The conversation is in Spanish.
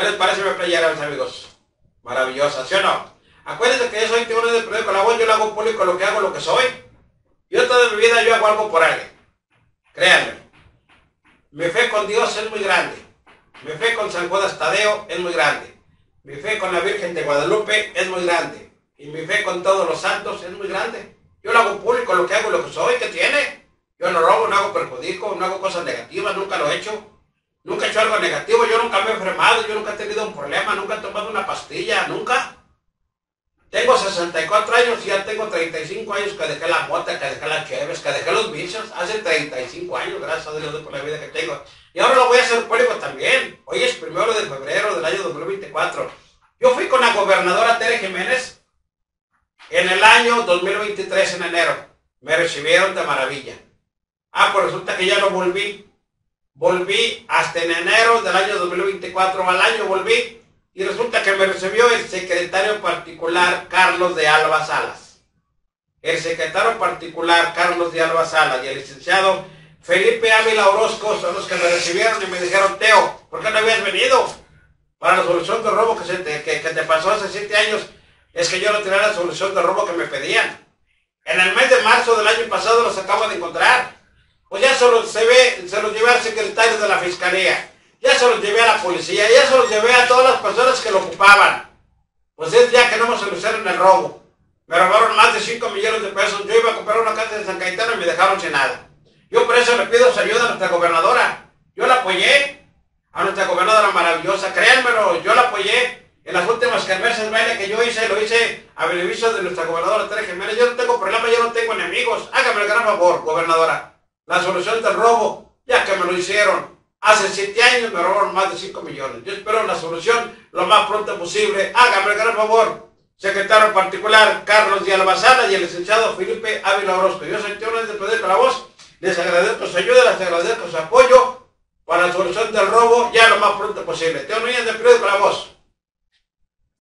¿Qué les parece mi playera, mis amigos? Maravillosa, ¿sí o no? Acuérdense que yo soy tiburón del periódico La Voz, yo lo hago público lo que hago, lo que soy. Yo toda mi vida yo hago algo por alguien. Créanme. Mi fe con Dios es muy grande. Mi fe con San Judas Tadeo es muy grande. Mi fe con la Virgen de Guadalupe es muy grande. Y mi fe con todos los santos es muy grande. Yo lo hago público, lo que hago, lo que soy, ¿qué tiene? Yo no robo, no hago perjudico, no hago cosas negativas, nunca lo he hecho. Nunca he hecho algo negativo, yo nunca me he enfermado, yo nunca he tenido un problema, nunca he tomado una pastilla, nunca. Tengo 64 años y ya tengo 35 años que dejé la mota, que dejé las cheves, que dejé los vicios. Hace 35 años, gracias a Dios por la vida que tengo. Y ahora lo voy a hacer público también. Hoy es primero de febrero del año 2024. Yo fui con la gobernadora Tere Jiménez en el año 2023, en enero. Me recibieron de maravilla. Ah, pues resulta que ya no volví. Volví hasta en enero del año 2024. Al año volví y resulta que me recibió el secretario particular Carlos de Alba Salas. El secretario particular Carlos de Alba Salas y el licenciado Felipe Ávila Orozco son los que me recibieron y me dijeron, Teo, ¿por qué no habías venido? Para la solución de robo que, se te, que, te pasó hace siete años, es que yo no tenía la solución de robo que me pedían. En el mes de marzo del año pasado los acabo de encontrar. Ya solo se ve, se los llevé al secretario de la fiscalía ya se los llevé a la policía, ya se los llevé a todas las personas que lo ocupaban. Pues es ya que no me solucionaron el robo. Me robaron más de 5 millones de pesos. Yo iba a comprar una casa en San Cayetano y me dejaron sin nada. Yo por eso le pido su ayuda a nuestra gobernadora. Yo la apoyé. A nuestra gobernadora maravillosa. Créanmelo, yo la apoyé. En las últimas kermeses baile que yo hice, lo hice a beneficio de nuestra gobernadora Tere Jiménez. Yo no tengo problema, yo no tengo enemigos. Hágame el gran favor, gobernadora. La solución del robo, ya que me lo hicieron. Hace siete años me robaron más de 5 millones. Yo espero la solución lo más pronto posible. Hágame el gran favor. Secretario particular Carlos Díaz Albazana y el licenciado Felipe Ávila Orozco. Yo soy Tío de pedir con voz. Les agradezco su ayuda, les agradezco su apoyo para la solución del robo ya lo más pronto posible. Teo Núñez de Periódico La Voz.